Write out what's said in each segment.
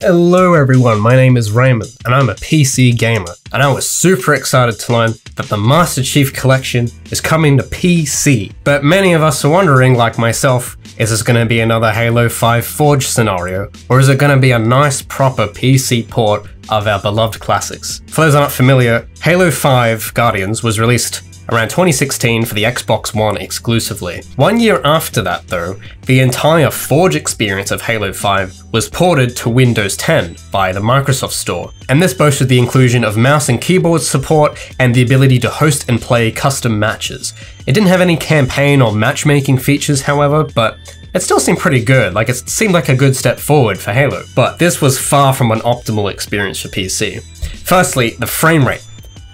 Hello everyone, my name is Raymond, and I'm a PC gamer, and I was super excited to learn that the Master Chief Collection is coming to PC. But many of us are wondering, like myself, is this going to be another Halo 5 Forge scenario, or is it going to be a nice proper PC port of our beloved classics? For those not familiar, Halo 5 Guardians was released around 2016 for the Xbox One exclusively. One year after that, though, the entire Forge experience of Halo 5 was ported to Windows 10 by the Microsoft Store, and this boasted the inclusion of mouse and keyboard support and the ability to host and play custom matches. It didn't have any campaign or matchmaking features, however, but it still seemed pretty good, like it seemed like a good step forward for Halo. But this was far from an optimal experience for PC. Firstly, the frame rate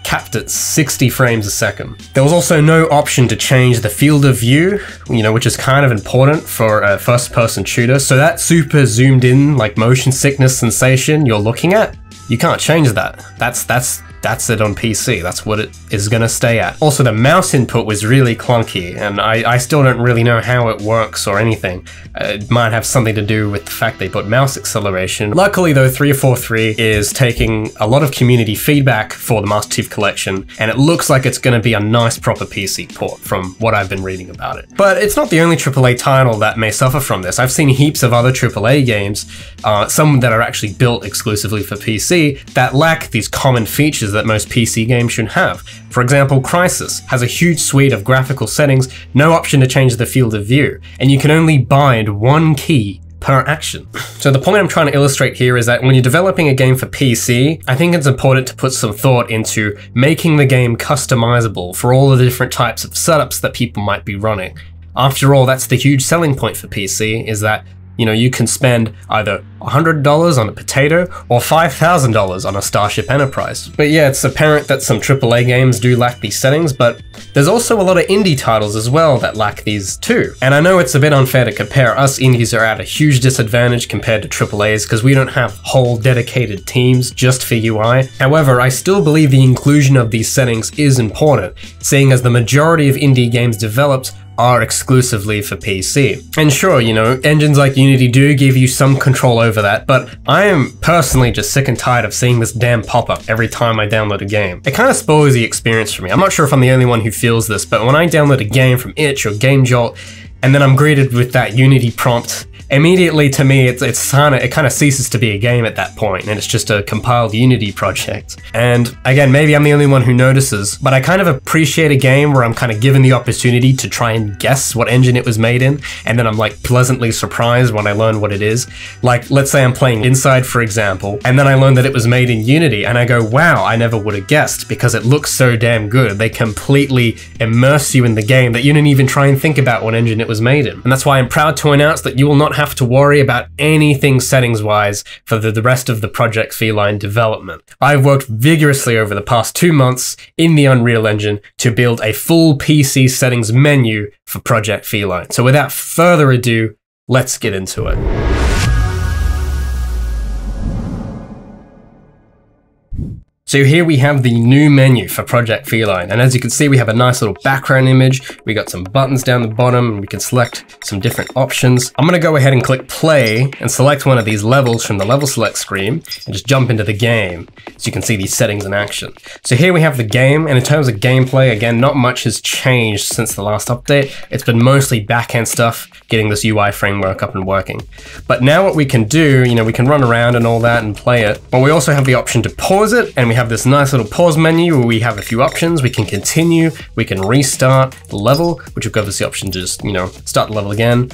capped at 60 frames a second. There was also no option to change the field of view, you know, which is kind of important for a first person shooter. So that super zoomed in, like motion sickness sensation you're looking at, you can't change that. That's that's that's it on PC. That's what it is going to stay at. Also, the mouse input was really clunky, and I, I still don't really know how it works or anything. Uh, it might have something to do with the fact they put mouse acceleration. Luckily, though, 343 is taking a lot of community feedback for the Master Chief Collection, and it looks like it's going to be a nice proper PC port from what I've been reading about it. But it's not the only AAA title that may suffer from this. I've seen heaps of other AAA games, uh, some that are actually built exclusively for PC, that lack these common features that most PC games should have. For example, Crysis has a huge suite of graphical settings, no option to change the field of view, and you can only bind one key per action. So the point I'm trying to illustrate here is that when you're developing a game for PC, I think it's important to put some thought into making the game customizable for all the different types of setups that people might be running. After all, that's the huge selling point for PC, is that you know, you can spend either $100 on a potato or $5,000 on a Starship Enterprise. But yeah, it's apparent that some AAA games do lack these settings, but there's also a lot of indie titles as well that lack these too. And I know it's a bit unfair to compare. Us indies are at a huge disadvantage compared to AAAs because we don't have whole dedicated teams just for UI. However, I still believe the inclusion of these settings is important, seeing as the majority of indie games developed are exclusively for PC. And sure, you know, engines like Unity do give you some control over that, but I am personally just sick and tired of seeing this damn pop-up every time I download a game. It kind of spoils the experience for me. I'm not sure if I'm the only one who feels this, but when I download a game from Itch or GameJolt, and then I'm greeted with that Unity prompt immediately to me it's it's kind of it kind of ceases to be a game at that point and it's just a compiled unity project. And again maybe i'm the only one who notices but i kind of appreciate a game where i'm kind of given the opportunity to try and guess what engine it was made in and then i'm like pleasantly surprised when i learn what it is. Like let's say i'm playing inside for example and then i learn that it was made in unity and i go wow i never would have guessed because it looks so damn good. They completely immerse you in the game that you didn't even try and think about what engine it was made in. And that's why i'm proud to announce that you will not have to worry about anything settings wise for the, the rest of the Project Feline development. I've worked vigorously over the past two months in the Unreal Engine to build a full PC settings menu for Project Feline. So without further ado, let's get into it. So here we have the new menu for Project Feline. And as you can see, we have a nice little background image. We got some buttons down the bottom and we can select some different options. I'm gonna go ahead and click play and select one of these levels from the level select screen and just jump into the game. So you can see these settings in action. So here we have the game and in terms of gameplay, again, not much has changed since the last update. It's been mostly backend stuff, getting this UI framework up and working. But now what we can do, you know, we can run around and all that and play it, but we also have the option to pause it and we have have this nice little pause menu where we have a few options. We can continue, we can restart the level, which will give us the option to just, you know, start the level again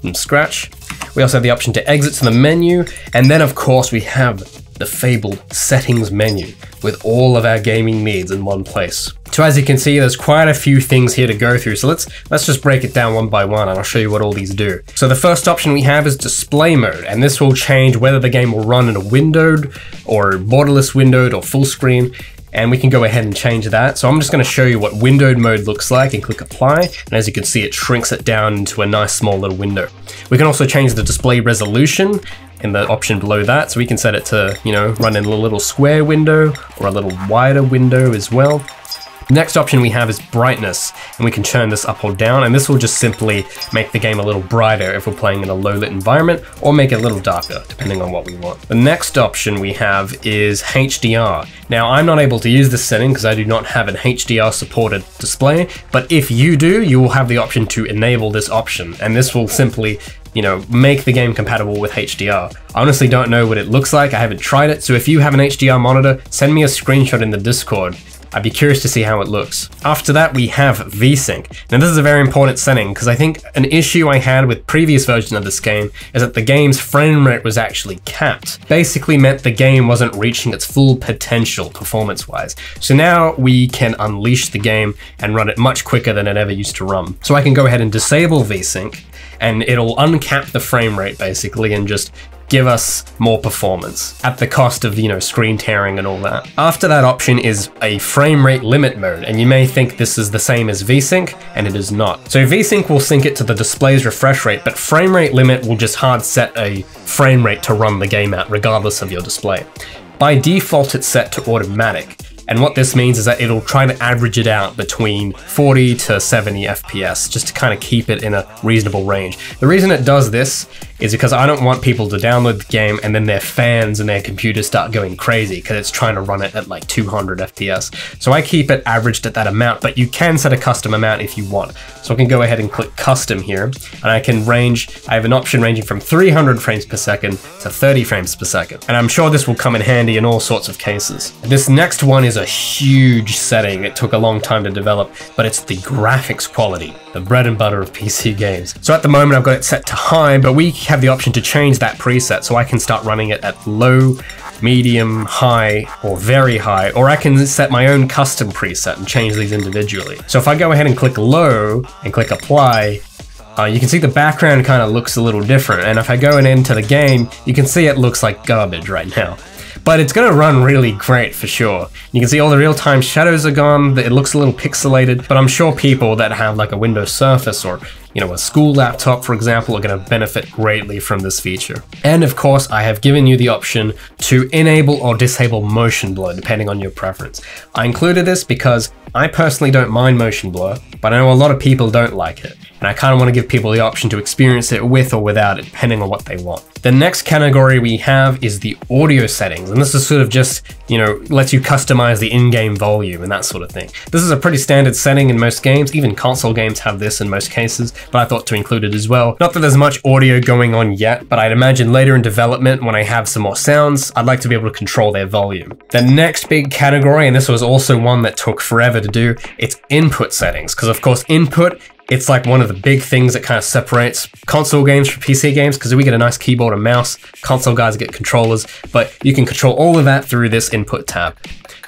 from scratch. We also have the option to exit to the menu, and then of course we have the fabled settings menu with all of our gaming needs in one place. So as you can see, there's quite a few things here to go through. So let's let's just break it down one by one and I'll show you what all these do. So the first option we have is display mode, and this will change whether the game will run in a windowed or borderless windowed or full screen and we can go ahead and change that. So I'm just gonna show you what windowed mode looks like and click apply. And as you can see, it shrinks it down into a nice small little window. We can also change the display resolution in the option below that. So we can set it to, you know, run in a little square window or a little wider window as well. Next option we have is brightness, and we can turn this up or down, and this will just simply make the game a little brighter if we're playing in a low lit environment, or make it a little darker, depending on what we want. The next option we have is HDR. Now, I'm not able to use this setting because I do not have an HDR supported display, but if you do, you will have the option to enable this option, and this will simply you know, make the game compatible with HDR. I honestly don't know what it looks like, I haven't tried it, so if you have an HDR monitor, send me a screenshot in the Discord. I'd be curious to see how it looks. After that, we have VSync. Now this is a very important setting because I think an issue I had with previous versions of this game is that the game's frame rate was actually capped. Basically meant the game wasn't reaching its full potential performance-wise. So now we can unleash the game and run it much quicker than it ever used to run. So I can go ahead and disable VSync and it'll uncap the frame rate basically and just give us more performance at the cost of, you know, screen tearing and all that. After that option is a frame rate limit mode, and you may think this is the same as VSync, and it is not. So VSync will sync it to the display's refresh rate, but frame rate limit will just hard set a frame rate to run the game at regardless of your display. By default, it's set to automatic, and what this means is that it'll try to average it out between 40 to 70 FPS, just to kind of keep it in a reasonable range. The reason it does this is because I don't want people to download the game and then their fans and their computers start going crazy because it's trying to run it at like 200 FPS. So I keep it averaged at that amount, but you can set a custom amount if you want. So I can go ahead and click custom here and I can range, I have an option ranging from 300 frames per second to 30 frames per second. And I'm sure this will come in handy in all sorts of cases. This next one is a huge setting. It took a long time to develop, but it's the graphics quality, the bread and butter of PC games. So at the moment I've got it set to high, but we have the option to change that preset so I can start running it at low, medium, high, or very high, or I can set my own custom preset and change these individually. So if I go ahead and click low and click apply, uh, you can see the background kind of looks a little different, and if I go in into the game, you can see it looks like garbage right now but it's going to run really great for sure. You can see all the real-time shadows are gone, it looks a little pixelated, but I'm sure people that have like a Windows Surface or you know, a school laptop, for example, are going to benefit greatly from this feature. And of course, I have given you the option to enable or disable motion blur, depending on your preference. I included this because I personally don't mind motion blur, but I know a lot of people don't like it and I kind of want to give people the option to experience it with or without it, depending on what they want. The next category we have is the audio settings, and this is sort of just, you know, lets you customize the in-game volume and that sort of thing. This is a pretty standard setting in most games, even console games have this in most cases, but I thought to include it as well. Not that there's much audio going on yet, but I'd imagine later in development, when I have some more sounds, I'd like to be able to control their volume. The next big category, and this was also one that took forever to do, it's input settings, because of course input it's like one of the big things that kind of separates console games from PC games because we get a nice keyboard and mouse, console guys get controllers, but you can control all of that through this input tab.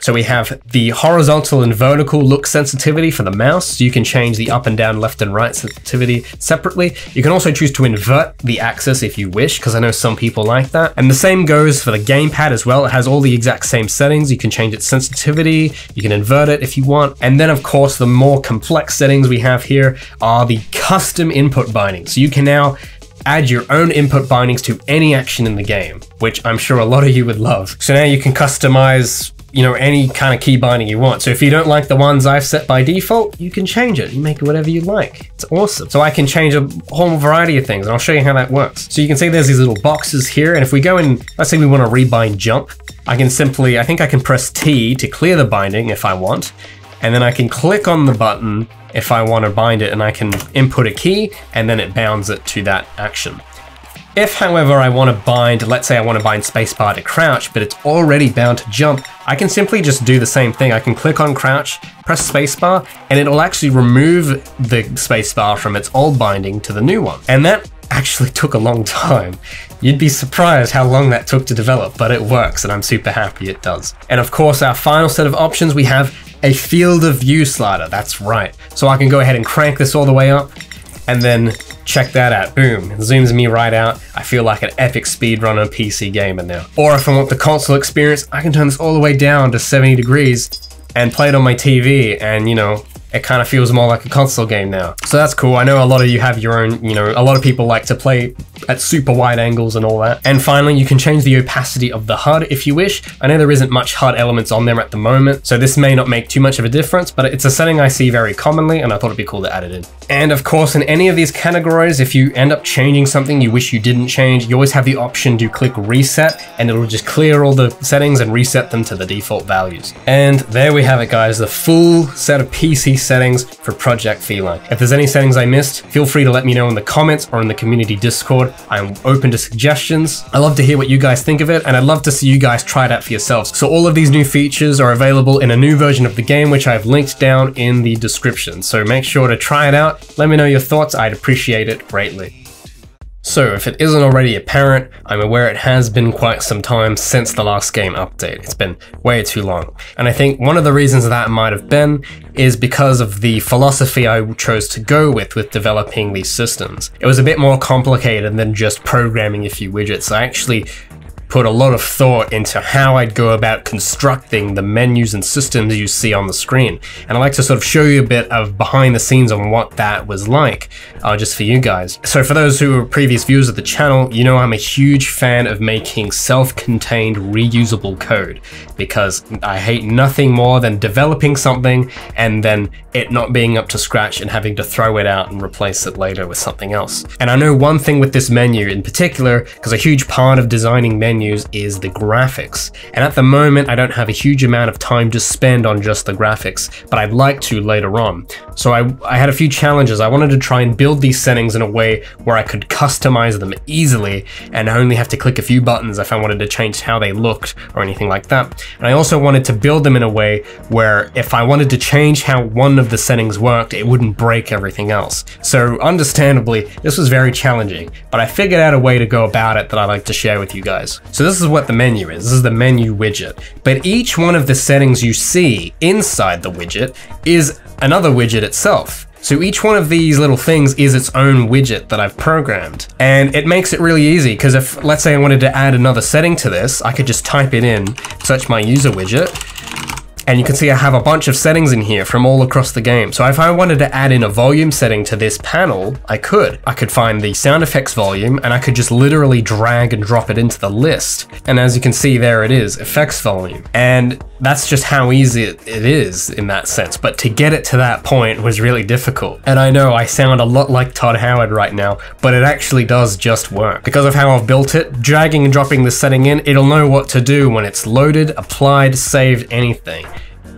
So we have the horizontal and vertical look sensitivity for the mouse. You can change the up and down, left and right sensitivity separately. You can also choose to invert the axis if you wish, because I know some people like that. And the same goes for the gamepad as well. It has all the exact same settings. You can change its sensitivity, you can invert it if you want. And then of course, the more complex settings we have here are the custom input bindings. So you can now add your own input bindings to any action in the game, which I'm sure a lot of you would love. So now you can customize you know, any kind of key binding you want. So if you don't like the ones I've set by default, you can change it. You make it whatever you like. It's awesome. So I can change a whole variety of things and I'll show you how that works. So you can see there's these little boxes here. And if we go in, let's say we want to rebind jump, I can simply, I think I can press T to clear the binding if I want. And then I can click on the button if I want to bind it and I can input a key and then it bounds it to that action. If, however, I want to bind, let's say I want to bind spacebar to crouch, but it's already bound to jump, I can simply just do the same thing. I can click on crouch, press spacebar, and it'll actually remove the spacebar from its old binding to the new one. And that actually took a long time. You'd be surprised how long that took to develop, but it works and I'm super happy it does. And of course, our final set of options, we have a field of view slider, that's right. So I can go ahead and crank this all the way up, and then check that out. Boom, it zooms me right out. I feel like an epic speedrunner PC gamer now. Or if I want the console experience, I can turn this all the way down to 70 degrees and play it on my TV and, you know, it kind of feels more like a console game now. So that's cool. I know a lot of you have your own, you know, a lot of people like to play at super wide angles and all that. And finally, you can change the opacity of the HUD if you wish. I know there isn't much HUD elements on there at the moment, so this may not make too much of a difference, but it's a setting I see very commonly, and I thought it'd be cool to add it in. And of course, in any of these categories, if you end up changing something you wish you didn't change, you always have the option to click reset, and it'll just clear all the settings and reset them to the default values. And there we have it, guys, the full set of PC settings for Project Feline. If there's any settings I missed, feel free to let me know in the comments or in the community Discord. I'm open to suggestions. I love to hear what you guys think of it, and I'd love to see you guys try it out for yourselves. So all of these new features are available in a new version of the game, which I've linked down in the description. So make sure to try it out. Let me know your thoughts. I'd appreciate it greatly. So, if it isn't already apparent, I'm aware it has been quite some time since the last game update. It's been way too long. And I think one of the reasons that might have been is because of the philosophy I chose to go with with developing these systems. It was a bit more complicated than just programming a few widgets. I actually put a lot of thought into how I'd go about constructing the menus and systems you see on the screen. And I'd like to sort of show you a bit of behind the scenes on what that was like, uh, just for you guys. So for those who are previous viewers of the channel, you know I'm a huge fan of making self-contained reusable code because I hate nothing more than developing something and then it not being up to scratch and having to throw it out and replace it later with something else. And I know one thing with this menu in particular, because a huge part of designing menus menus is the graphics. And at the moment, I don't have a huge amount of time to spend on just the graphics, but I'd like to later on. So I, I had a few challenges. I wanted to try and build these settings in a way where I could customize them easily and only have to click a few buttons if I wanted to change how they looked or anything like that. And I also wanted to build them in a way where if I wanted to change how one of the settings worked, it wouldn't break everything else. So understandably, this was very challenging, but I figured out a way to go about it that I'd like to share with you guys. So this is what the menu is. This is the menu widget. But each one of the settings you see inside the widget is another widget itself. So each one of these little things is its own widget that I've programmed. And it makes it really easy because if, let's say I wanted to add another setting to this, I could just type it in, search my user widget, and you can see I have a bunch of settings in here from all across the game. So if I wanted to add in a volume setting to this panel, I could. I could find the sound effects volume and I could just literally drag and drop it into the list. And as you can see, there it is, effects volume. And that's just how easy it is in that sense. But to get it to that point was really difficult. And I know I sound a lot like Todd Howard right now, but it actually does just work. Because of how I've built it, dragging and dropping the setting in, it'll know what to do when it's loaded, applied, saved, anything.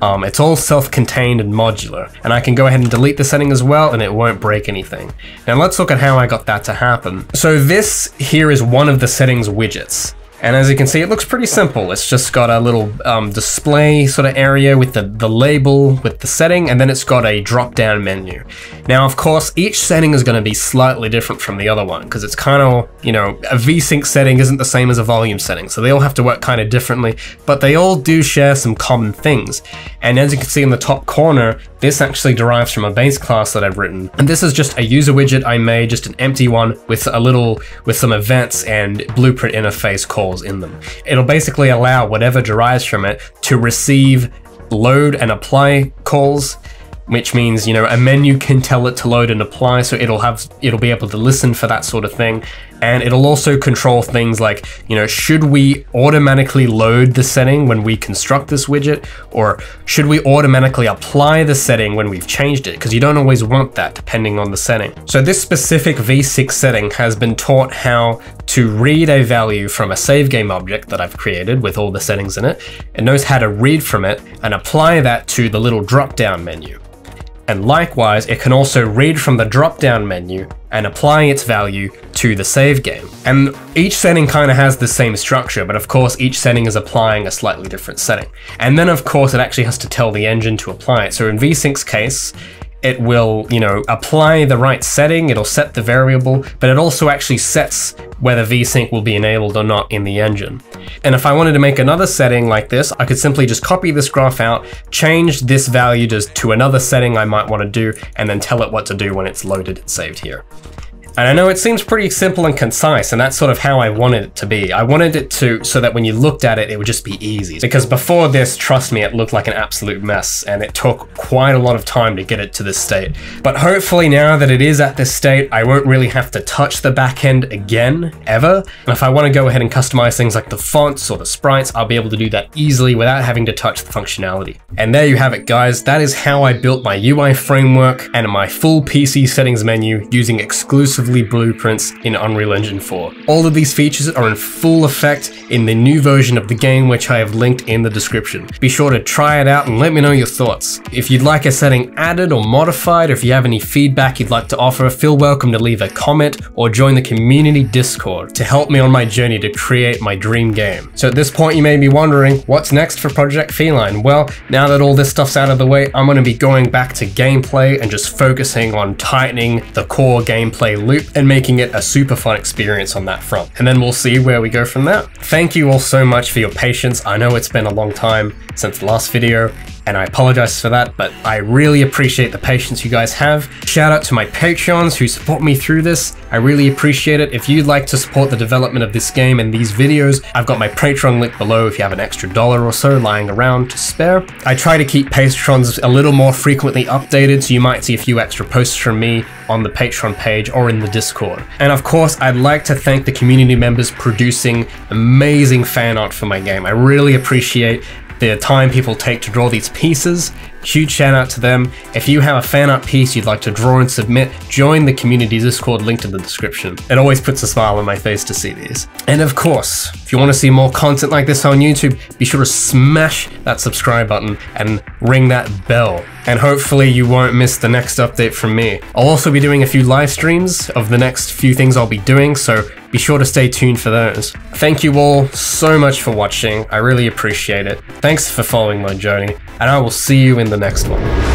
Um, it's all self-contained and modular, and I can go ahead and delete the setting as well and it won't break anything. Now let's look at how I got that to happen. So this here is one of the settings widgets. And as you can see, it looks pretty simple. It's just got a little um, display sort of area with the, the label, with the setting, and then it's got a drop-down menu. Now, of course, each setting is going to be slightly different from the other one, because it's kind of, you know, a VSync setting isn't the same as a volume setting, so they all have to work kind of differently, but they all do share some common things. And as you can see in the top corner, this actually derives from a base class that I've written. And this is just a user widget I made, just an empty one with a little, with some events and blueprint interface in them. It'll basically allow whatever derives from it to receive load and apply calls which means you know a menu can tell it to load and apply so it'll have it'll be able to listen for that sort of thing. And it'll also control things like you know should we automatically load the setting when we construct this widget or should we automatically apply the setting when we've changed it? Because you don't always want that depending on the setting. So this specific VSync setting has been taught how to read a value from a save game object that I've created with all the settings in it it knows how to read from it and apply that to the little drop down menu and likewise, it can also read from the drop-down menu and apply its value to the save game. And each setting kind of has the same structure, but of course each setting is applying a slightly different setting. And then of course it actually has to tell the engine to apply it. So in VSync's case, it will, you know, apply the right setting, it'll set the variable, but it also actually sets whether VSync will be enabled or not in the engine. And if I wanted to make another setting like this, I could simply just copy this graph out, change this value to, to another setting I might want to do, and then tell it what to do when it's loaded and saved here. And I know it seems pretty simple and concise, and that's sort of how I wanted it to be. I wanted it to, so that when you looked at it, it would just be easy. Because before this, trust me, it looked like an absolute mess, and it took quite a lot of time to get it to this state. But hopefully now that it is at this state, I won't really have to touch the back end again, ever. And if I want to go ahead and customize things like the fonts or the sprites, I'll be able to do that easily without having to touch the functionality. And there you have it guys, that is how I built my UI framework and my full PC settings menu using exclusively blueprints in Unreal Engine 4. All of these features are in full effect in the new version of the game which I have linked in the description. Be sure to try it out and let me know your thoughts. If you'd like a setting added or modified, or if you have any feedback you'd like to offer, feel welcome to leave a comment or join the community Discord to help me on my journey to create my dream game. So at this point you may be wondering, what's next for Project Feline? Well, now that all this stuff's out of the way, I'm going to be going back to gameplay and just focusing on tightening the core gameplay loop and making it a super fun experience on that front. And then we'll see where we go from there. Thank you all so much for your patience. I know it's been a long time since the last video and I apologize for that, but I really appreciate the patience you guys have. Shout out to my Patreons who support me through this. I really appreciate it. If you'd like to support the development of this game and these videos, I've got my Patreon link below if you have an extra dollar or so lying around to spare. I try to keep Patrons a little more frequently updated, so you might see a few extra posts from me on the Patreon page or in the Discord. And of course, I'd like to thank the community members producing amazing fan art for my game. I really appreciate the time people take to draw these pieces. Huge shout out to them. If you have a fan art piece you'd like to draw and submit, join the community Discord linked in the description. It always puts a smile on my face to see these. And of course, if you want to see more content like this on YouTube, be sure to smash that subscribe button and ring that bell. And hopefully you won't miss the next update from me. I'll also be doing a few live streams of the next few things I'll be doing, so be sure to stay tuned for those. Thank you all so much for watching. I really appreciate it. Thanks for following my journey, and I will see you in the next one.